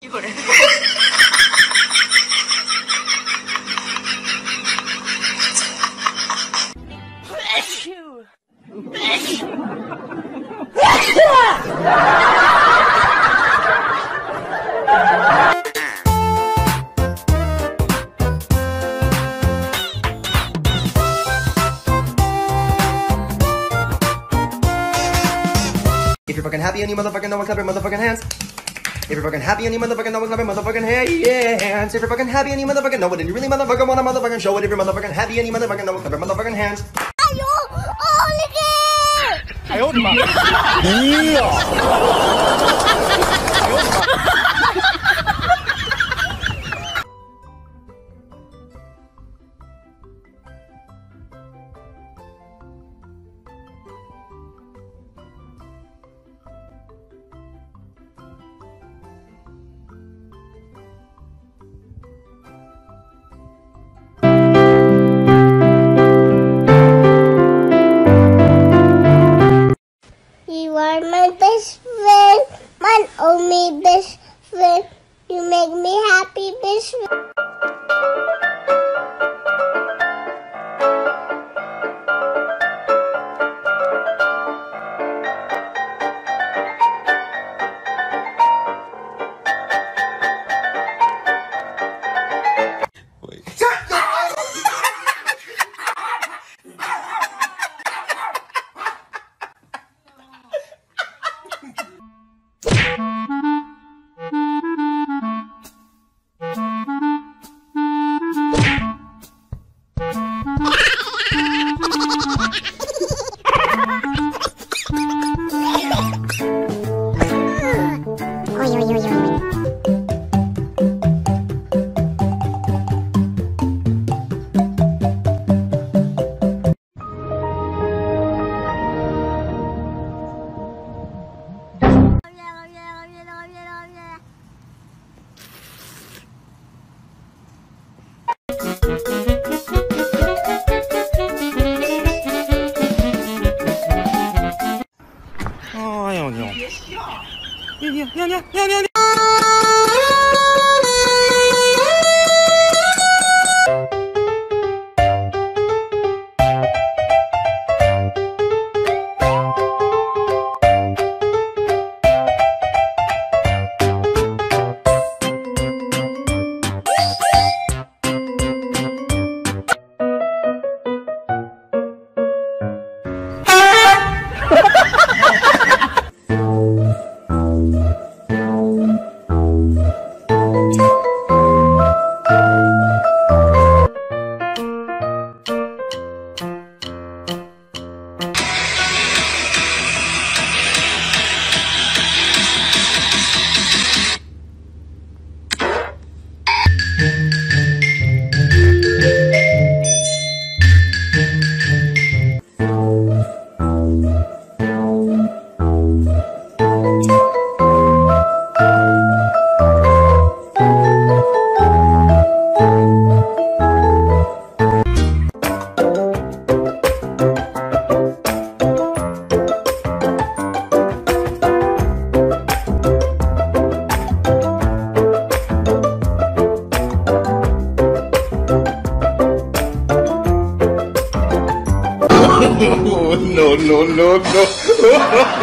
If you're fucking happy and you motherfucking know it, clap your motherfucking hands. If you're fucking happy and you motherfucking know it, clap your motherfucking hands. If you're fucking happy and you motherfucking know it, and you really motherfucking wanna motherfucking show it, if you're motherfucking happy and you motherfucking know it, clap your motherfucking hands. 哎呦，奥利给！哎呦我的妈 Only best. You make me happy, best. 越了越！哎呀娘！别笑。尿！尿尿尿尿尿尿尿！Oh, no, no, no, no.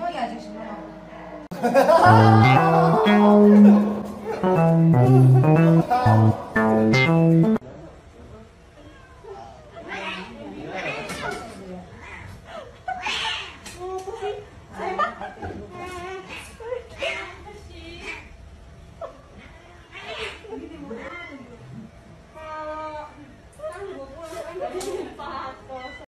Olha, gente, não.